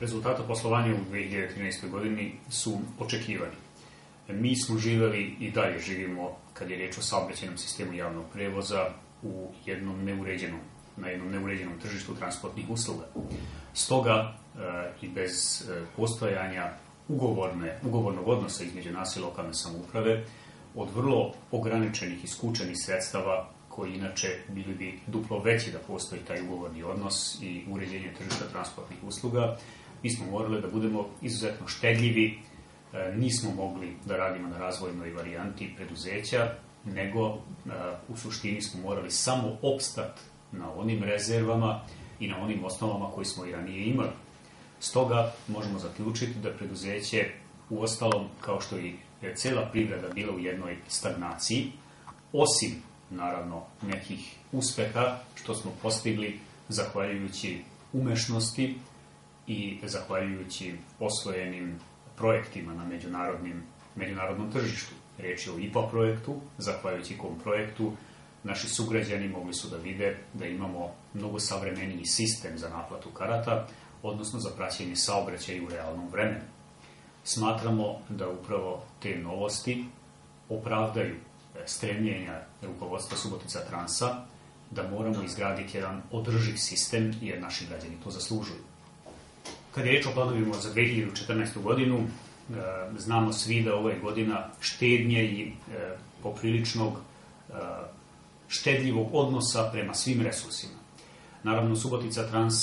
rezultata poslovanja u 2013. godini su očekivani. Mi smo živeli i dalje živimo, kad je reč o saobraćenom sistemu javnog prevoza, u jednom neuređenom, na jednom neuređenom tržištu transportnih usluga. Stoga e, i bez e, postojanja ugovorne, ugovornog odnosa između nas i lokalne samouprave, od vrlo ograničenih i skučenih sredstava koji inače bili bi duplo veći da postoji taj ugovorni odnos i uređenje tržišta transportnih usluga, mi smo morali da budemo izuzetno štedljivi, e, nismo mogli da radimo na razvojnoj varijanti preduzeća, nego e, u suštini smo morali samo opstat na onim rezervama i na onim osnovama koji smo i ranije imali. Stoga možemo zaključiti da preduzeće u ostalom, kao što i cela privreda bila u jednoj stagnaciji, osim naravno nekih uspeha što smo postigli zahvaljujući umešnosti i zahvaljujući osvojenim projektima na međunarodnim, međunarodnom tržištu. Reč je o IPA projektu, zahvaljujući kom projektu naši sugrađani mogli su da vide da imamo mnogo savremeniji sistem za naplatu karata, odnosno za praćenje saobraćaja u realnom vremenu. Smatramo da upravo te novosti opravdaju stremljenja rukovodstva Subotica Transa da moramo izgraditi jedan održiv sistem jer naši građani to zaslužuju. Kad je reč o planovima za 2014. godinu, e, znamo svi da ovo je godina štednje i e, popriličnog e, štedljivog odnosa prema svim resursima. Naravno, Subotica Trans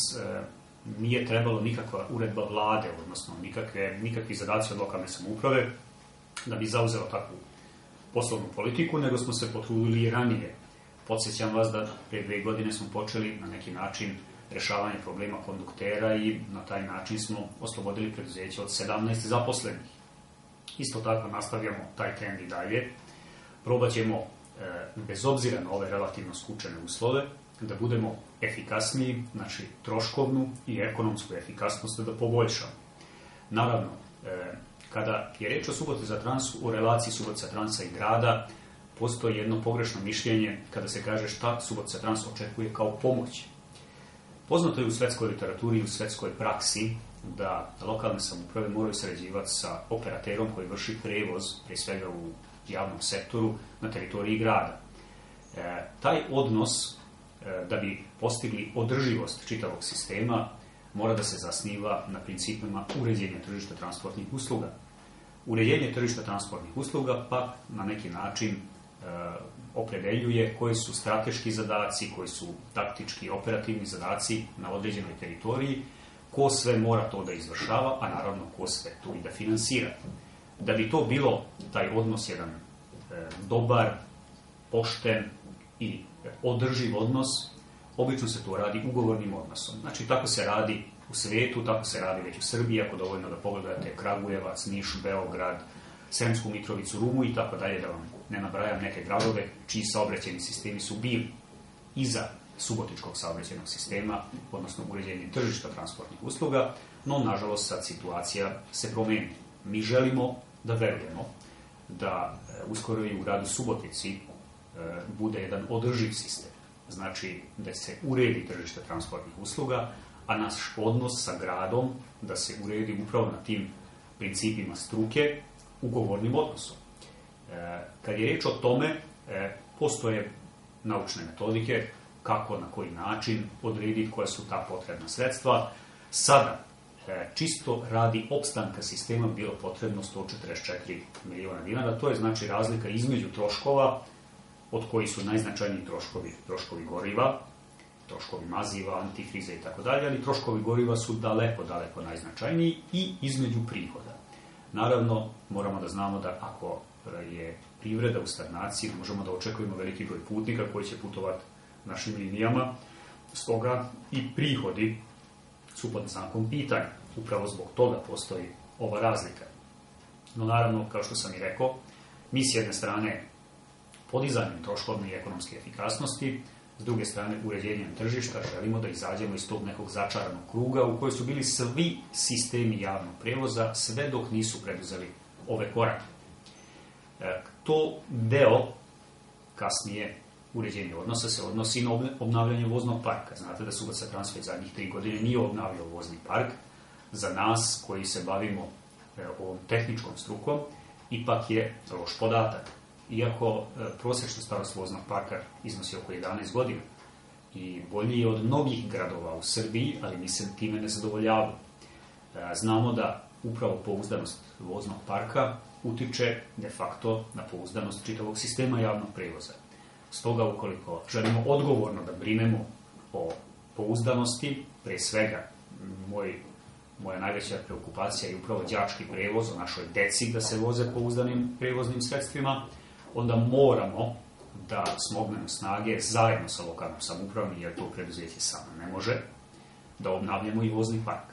nije trebalo nikakva uredba vlade, odnosno nikakve, nikakvi zadaci od lokalne samouprave da bi zauzeo takvu poslovnu politiku, nego smo se potrudili i ranije. Podsjećam vas da pre dve godine smo počeli na neki način rešavanje problema konduktera i na taj način smo oslobodili preduzeće od 17 zaposlenih. Isto tako nastavljamo taj trend i dalje. Probat ćemo, e, bez obzira na ove relativno skučene uslove, da budemo efikasniji, znači troškovnu i ekonomsku efikasnost da poboljšamo. Naravno, e, kada je reč o Subote za transu, u relaciji Subote za transa i grada, postoji jedno pogrešno mišljenje kada se kaže šta Subote za trans očekuje kao pomoć. Poznato je u svetskoj literaturi i u svetskoj praksi da lokalne samuprave moraju sređivati sa operaterom koji vrši prevoz, pre svega u javnom sektoru, na teritoriji grada. E, taj odnos, e, da bi postigli održivost čitavog sistema, mora da se zasniva na principima uređenja tržišta transportnih usluga. Uređenje tržišta transportnih usluga pa na neki način opredeljuje koji su strateški zadaci, koji su taktički, operativni zadaci na određenoj teritoriji, ko sve mora to da izvršava, a naravno ko sve to i da finansira. Da bi to bilo taj odnos jedan e, dobar, pošten i održiv odnos, obično se to radi ugovornim odnosom. Znači, tako se radi u svetu, tako se radi već u Srbiji, ako dovoljno da pogledate Kragujevac, Niš, Beograd, Sremsku Mitrovicu, Rumu i tako dalje, da vam ne nabrajam neke gradove čiji saobraćeni sistemi su bili iza subotičkog saobraćenog sistema, odnosno uređenje tržišta transportnih usluga, no, nažalost, sad situacija se promeni. Mi želimo da verujemo da e, uskoro i u gradu Subotici e, bude jedan održiv sistem. Znači, da se uredi tržište transportnih usluga, a naš odnos sa gradom da se uredi upravo na tim principima struke ugovornim odnosom. E, kad je reč o tome, e, postoje naučne metodike kako, na koji način odrediti koja su ta potrebna sredstva. Sada, e, čisto radi opstanka sistema bilo potrebno 144 miliona dinara, to je znači razlika između troškova, od koji su najznačajniji troškovi, troškovi goriva, troškovi maziva, antifriza i tako dalje, ali troškovi goriva su daleko, daleko najznačajniji i između prihoda. Naravno, moramo da znamo da ako je privreda u stagnaciji, možemo da očekujemo veliki broj putnika koji će putovati našim linijama, stoga i prihodi su pod znakom pitanja. Upravo zbog toga postoji ova razlika. No naravno, kao što sam i rekao, mi s jedne strane podizanjem troškovne i ekonomske efikasnosti, s druge strane uređenjem tržišta želimo da izađemo iz tog nekog začaranog kruga u kojoj su bili svi sistemi javnog prevoza sve dok nisu preduzeli ove korake. E, to deo kasnije uređenje odnosa se odnosi na obnavljanje voznog parka. Znate da Subaca Transfer zadnjih tri godine nije obnavljao vozni park, za nas koji se bavimo e, ovom tehničkom strukom, ipak je loš podatak. Iako e, prosječna starost voznog parka iznosi oko 11 godina i bolji je od mnogih gradova u Srbiji, ali mi se time ne zadovoljavamo. Znamo da upravo pouzdanost voznog parka utiče de facto na pouzdanost čitavog sistema javnog prevoza. Stoga, ukoliko želimo odgovorno da brinemo o pouzdanosti, pre svega, moj, moja najveća preokupacija je upravo đački prevoz, o našoj deci da se voze pouzdanim prevoznim sredstvima, onda moramo da smognemo snage zajedno sa lokalnom samoupravom, jer to preduzeće samo ne može, da obnavljamo i vozni park.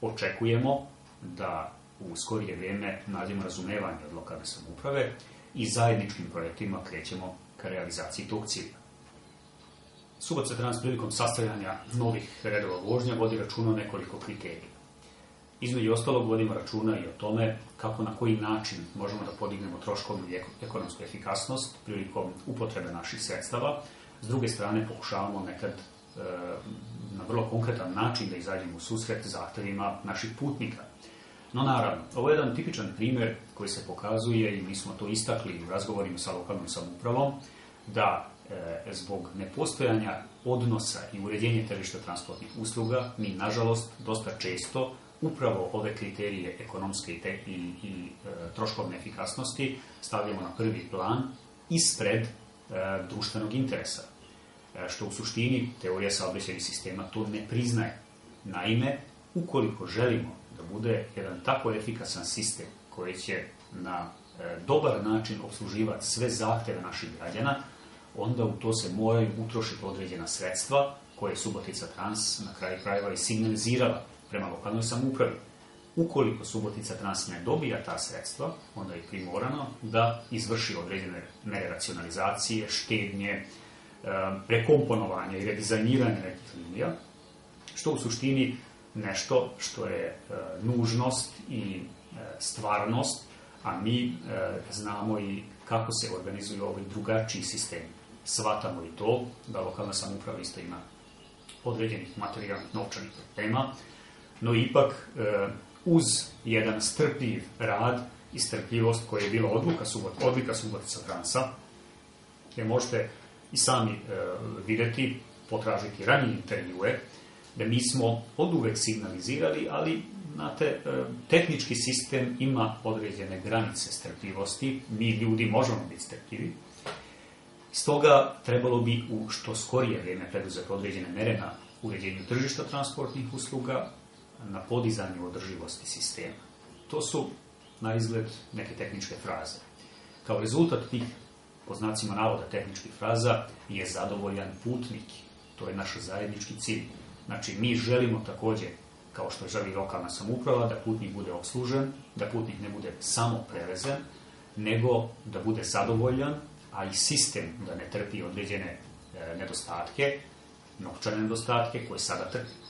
Očekujemo da u skorije vrijeme nađemo razumevanje od lokalne samouprave i zajedničkim projektima krećemo ka realizaciji tog cilja. Subotica danas prilikom sastavljanja novih redova vožnja vodi računa o nekoliko kriterija. Između ostalog vodimo računa i o tome kako na koji način možemo da podignemo troškovnu i ekonomsku efikasnost prilikom upotrebe naših sredstava. S druge strane, pokušavamo nekad e, na vrlo konkretan način da izađemo u susret zahtevima naših putnika. No naravno, ovo je jedan tipičan primer koji se pokazuje i mi smo to istakli u razgovorima sa lokalnom samoupravom, da e, zbog nepostojanja odnosa i uređenja tržišta transportnih usluga, mi nažalost dosta često upravo ove kriterije ekonomske i, te, i, i e, troškovne efikasnosti stavljamo na prvi plan ispred e, društvenog interesa. E, što u suštini teorija saobraćajnih sistema to ne priznaje. Naime, ukoliko želimo bude jedan tako efikasan sistem koji će na e, dobar način obsluživati sve zahteve naših građana, onda u to se moraju utrošiti određena sredstva koje je Subotica Trans na kraju krajeva i signalizirala prema lokalnoj samoupravi. Ukoliko Subotica Trans ne dobija ta sredstva, onda je primorano da izvrši određene mere racionalizacije, štednje, e, prekomponovanja i redizajniranja nekih linija, što u suštini nešto što je e, nužnost i e, stvarnost, a mi znamo i kako se organizuju ovaj drugačiji sistem. Svatamo i to da lokalna samuprava isto ima određenih materijalnih novčanih problema, no ipak uz jedan strpljiv rad i strpljivost koja je bila odluka subot, odlika Subotica Fransa, gde možete i sami e, videti, potražiti ranije intervjue, da mi smo od uvek signalizirali, ali znate, e, tehnički sistem ima određene granice strpljivosti, mi ljudi možemo biti strpljivi, Stoga trebalo bi u što skorije vrijeme preduzeti određene mere na uređenju tržišta transportnih usluga, na podizanju održivosti sistema. To su, na izgled, neke tehničke fraze. Kao rezultat tih, po znacima navoda tehničkih fraza, je zadovoljan putnik. To je naš zajednički cilj. Znači, mi želimo takođe, kao što želi lokalna samuprava, da putnik bude obslužen, da putnik ne bude samo prevezen, nego da bude zadovoljan, a i sistem da ne trpi određene e, nedostatke, novčane nedostatke koje sada trpi.